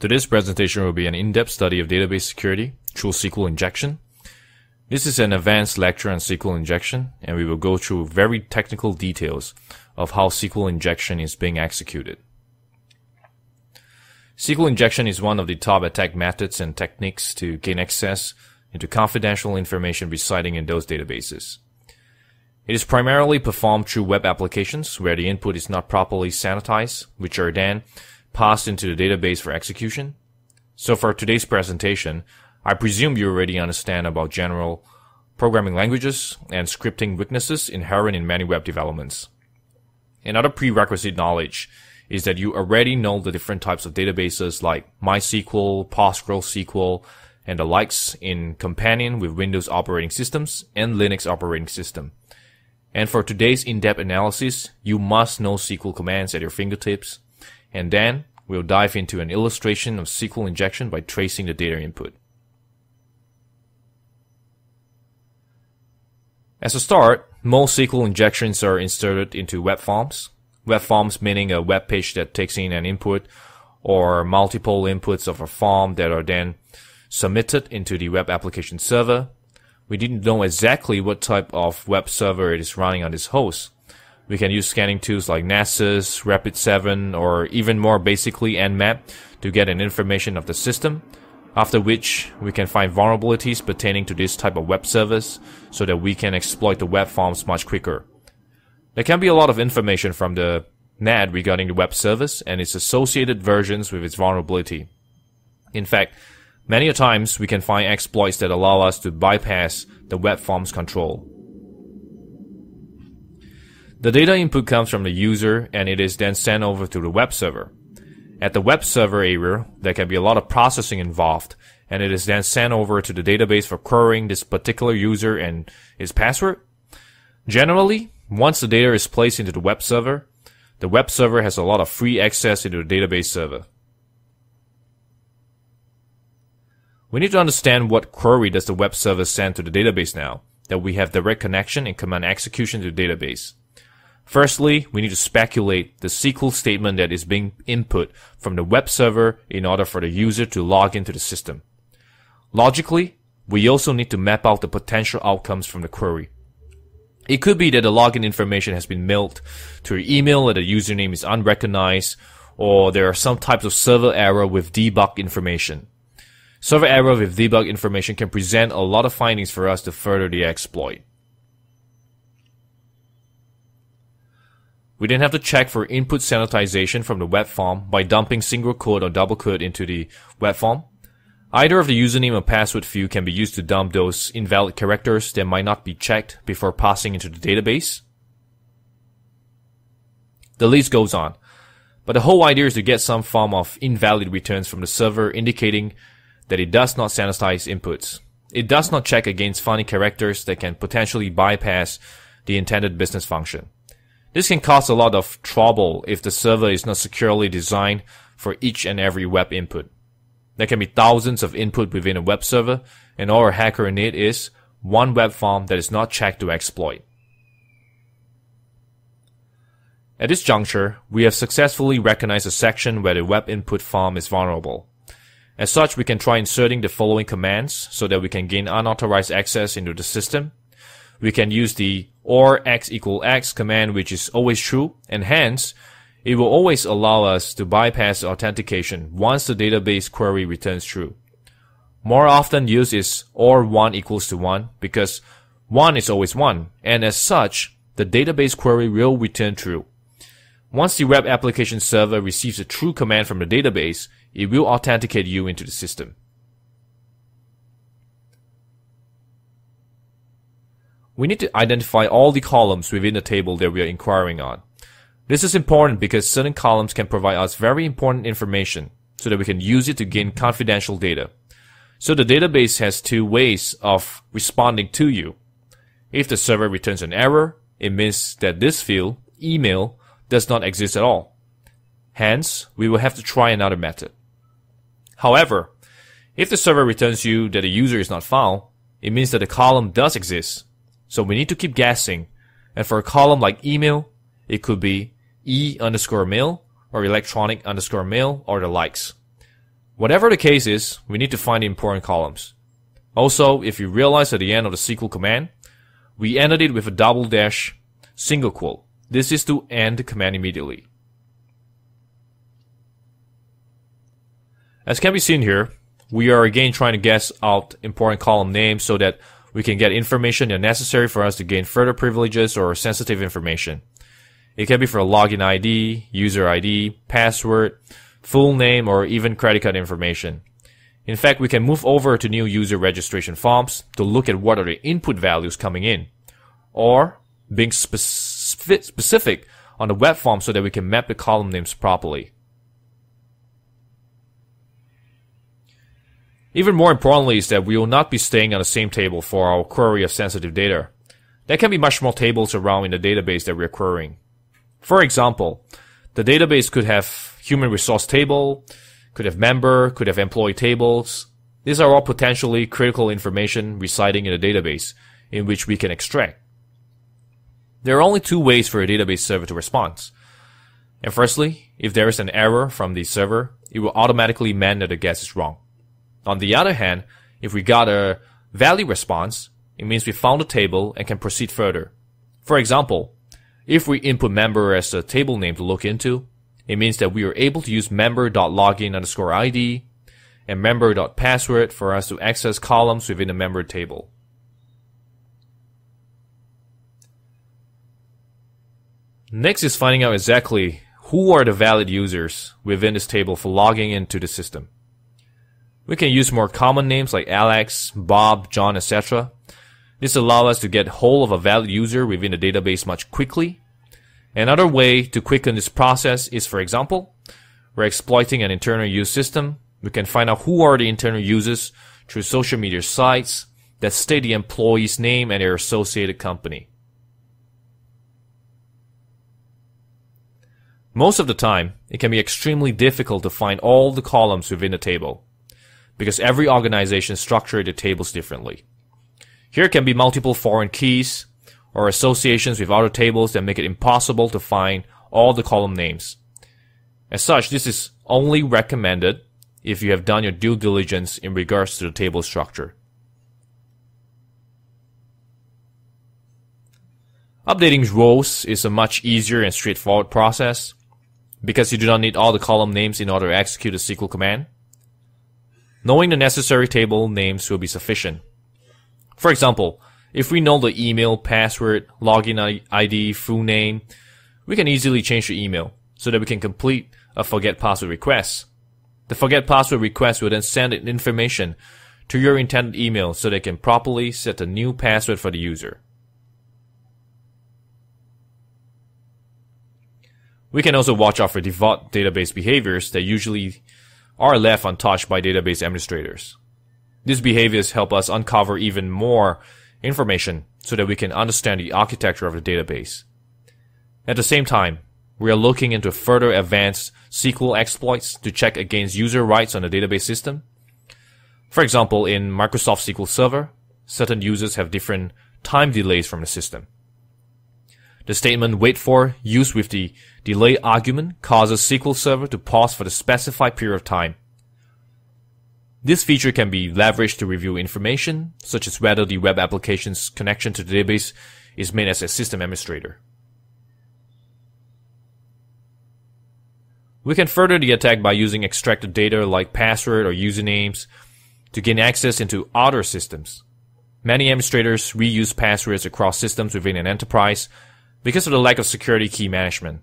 Today's presentation will be an in-depth study of database security through SQL injection. This is an advanced lecture on SQL injection, and we will go through very technical details of how SQL injection is being executed. SQL injection is one of the top attack methods and techniques to gain access into confidential information residing in those databases. It is primarily performed through web applications where the input is not properly sanitized, which are then passed into the database for execution. So for today's presentation, I presume you already understand about general programming languages and scripting weaknesses inherent in many web developments. Another prerequisite knowledge is that you already know the different types of databases like MySQL, PostgreSQL, and the likes in companion with Windows operating systems and Linux operating system. And for today's in-depth analysis, you must know SQL commands at your fingertips. And then we'll dive into an illustration of SQL injection by tracing the data input. As a start, most SQL injections are inserted into web forms. Web forms meaning a web page that takes in an input or multiple inputs of a form that are then submitted into the web application server. We didn't know exactly what type of web server it is running on this host. We can use scanning tools like Nessus, Rapid7, or even more basically Nmap to get an information of the system, after which we can find vulnerabilities pertaining to this type of web service so that we can exploit the web forms much quicker. There can be a lot of information from the NAD regarding the web service and its associated versions with its vulnerability. In fact, Many a times we can find exploits that allow us to bypass the web forms control. The data input comes from the user and it is then sent over to the web server. At the web server area, there can be a lot of processing involved and it is then sent over to the database for querying this particular user and his password. Generally, once the data is placed into the web server, the web server has a lot of free access into the database server. We need to understand what query does the web server send to the database now that we have direct connection and command execution to the database. Firstly, we need to speculate the SQL statement that is being input from the web server in order for the user to log into the system. Logically, we also need to map out the potential outcomes from the query. It could be that the login information has been mailed to your email that the username is unrecognized, or there are some types of server error with debug information. Server error with debug information can present a lot of findings for us to further the exploit. We then have to check for input sanitization from the web form by dumping single quote or double quote into the web form. Either of the username or password field can be used to dump those invalid characters that might not be checked before passing into the database. The list goes on. But the whole idea is to get some form of invalid returns from the server indicating that it does not sanitize inputs. It does not check against funny characters that can potentially bypass the intended business function. This can cause a lot of trouble if the server is not securely designed for each and every web input. There can be thousands of input within a web server, and all a hacker need is one web form that is not checked to exploit. At this juncture, we have successfully recognized a section where the web input form is vulnerable. As such, we can try inserting the following commands so that we can gain unauthorized access into the system. We can use the or x equal x command, which is always true, and hence, it will always allow us to bypass authentication once the database query returns true. More often used is or 1 equals to 1 because 1 is always 1, and as such, the database query will return true. Once the web application server receives a true command from the database, it will authenticate you into the system. We need to identify all the columns within the table that we are inquiring on. This is important because certain columns can provide us very important information so that we can use it to gain confidential data. So the database has two ways of responding to you. If the server returns an error, it means that this field, email, does not exist at all. Hence, we will have to try another method. However, if the server returns you that the user is not found, it means that the column does exist. So we need to keep guessing. And for a column like email, it could be e underscore mail or electronic underscore mail or the likes. Whatever the case is, we need to find the important columns. Also, if you realize at the end of the SQL command, we ended it with a double dash single quote. This is to end the command immediately. As can be seen here, we are again trying to guess out important column names so that we can get information necessary for us to gain further privileges or sensitive information. It can be for login ID, user ID, password, full name, or even credit card information. In fact, we can move over to new user registration forms to look at what are the input values coming in, or being spe- specific on the web form so that we can map the column names properly. Even more importantly is that we will not be staying on the same table for our query of sensitive data. There can be much more tables around in the database that we're querying. For example, the database could have human resource table, could have member, could have employee tables. These are all potentially critical information residing in a database in which we can extract. There are only two ways for a database server to respond. And firstly, if there is an error from the server, it will automatically mean that the guess is wrong. On the other hand, if we got a valid response, it means we found a table and can proceed further. For example, if we input member as a table name to look into, it means that we are able to use member.login underscore ID and member.password for us to access columns within the member table. Next is finding out exactly who are the valid users within this table for logging into the system. We can use more common names like Alex, Bob, John, etc. This allows us to get hold of a valid user within the database much quickly. Another way to quicken this process is, for example, we're exploiting an internal use system. We can find out who are the internal users through social media sites that state the employee's name and their associated company. Most of the time, it can be extremely difficult to find all the columns within a table, because every organization structures the tables differently. Here can be multiple foreign keys, or associations with other tables that make it impossible to find all the column names. As such, this is only recommended if you have done your due diligence in regards to the table structure. Updating rows is a much easier and straightforward process because you do not need all the column names in order to execute a SQL command. Knowing the necessary table names will be sufficient. For example, if we know the email, password, login ID, full name, we can easily change the email so that we can complete a forget password request. The forget password request will then send information to your intended email so they can properly set a new password for the user. We can also watch out for default database behaviors that usually are left untouched by database administrators. These behaviors help us uncover even more information so that we can understand the architecture of the database. At the same time, we are looking into further advanced SQL exploits to check against user rights on the database system. For example, in Microsoft SQL Server, certain users have different time delays from the system. The statement wait for used with the delay argument causes SQL Server to pause for the specified period of time. This feature can be leveraged to review information, such as whether the web application's connection to the database is made as a system administrator. We can further the attack by using extracted data like password or usernames to gain access into other systems. Many administrators reuse passwords across systems within an enterprise because of the lack of security key management.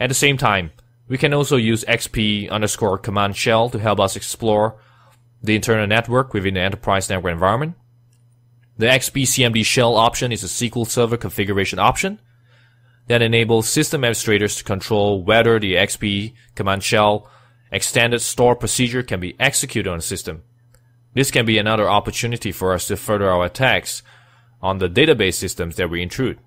At the same time, we can also use XP underscore command shell to help us explore the internal network within the enterprise network environment. The XP CMD shell option is a SQL Server configuration option that enables system administrators to control whether the XP command shell extended store procedure can be executed on the system. This can be another opportunity for us to further our attacks on the database systems that we intrude.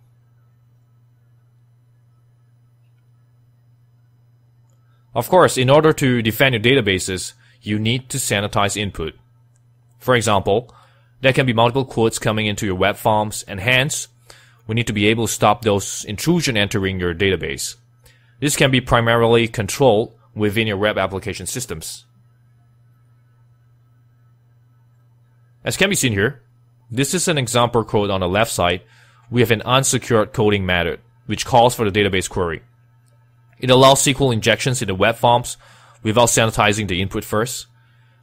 Of course, in order to defend your databases, you need to sanitize input. For example, there can be multiple quotes coming into your web forms, and hence, we need to be able to stop those intrusion entering your database. This can be primarily controlled within your web application systems. As can be seen here, this is an example code on the left side. We have an unsecured coding method, which calls for the database query. It allows SQL injections in the web forms without sanitizing the input first.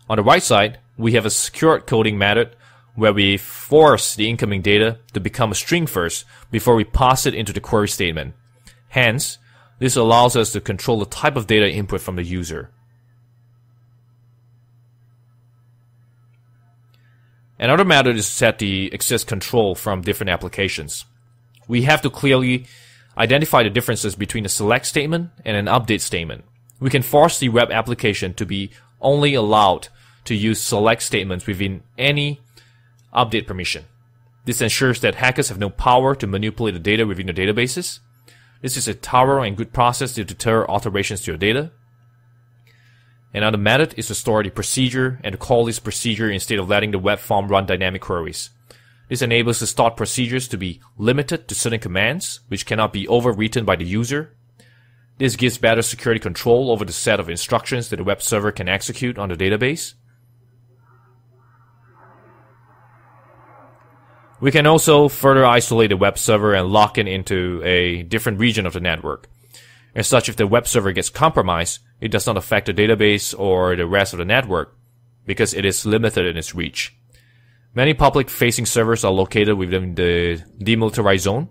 On the right side, we have a secured coding method where we force the incoming data to become a string first before we pass it into the query statement. Hence, this allows us to control the type of data input from the user. Another method is to set the access control from different applications. We have to clearly identify the differences between a select statement and an update statement. We can force the web application to be only allowed to use select statements within any update permission. This ensures that hackers have no power to manipulate the data within the databases. This is a thorough and good process to deter alterations to your data. Another method is to store the procedure and call this procedure instead of letting the web form run dynamic queries. This enables the start procedures to be limited to certain commands, which cannot be overwritten by the user. This gives better security control over the set of instructions that the web server can execute on the database. We can also further isolate the web server and lock it into a different region of the network. As such, if the web server gets compromised, it does not affect the database or the rest of the network because it is limited in its reach. Many public facing servers are located within the demilitarized zone.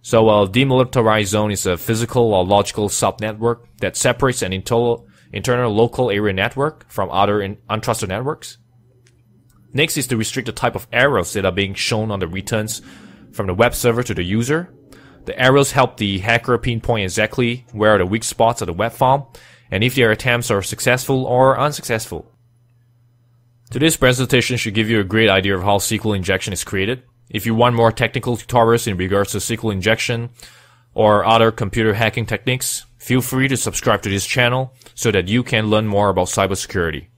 So a demilitarized zone is a physical or logical subnetwork that separates an internal, internal local area network from other untrusted networks. Next is to restrict the type of arrows that are being shown on the returns from the web server to the user. The arrows help the hacker pinpoint exactly where are the weak spots of the web form and if their attempts are successful or unsuccessful. Today's presentation should give you a great idea of how SQL injection is created. If you want more technical tutorials in regards to SQL injection or other computer hacking techniques, feel free to subscribe to this channel so that you can learn more about cybersecurity.